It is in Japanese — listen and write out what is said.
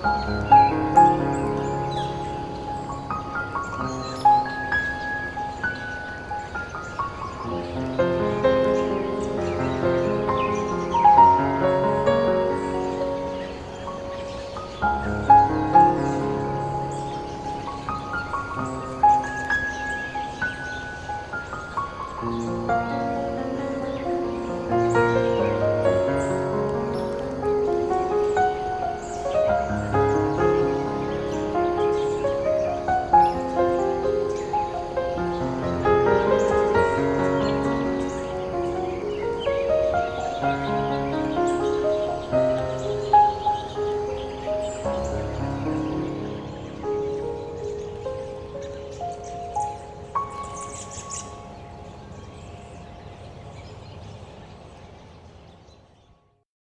Música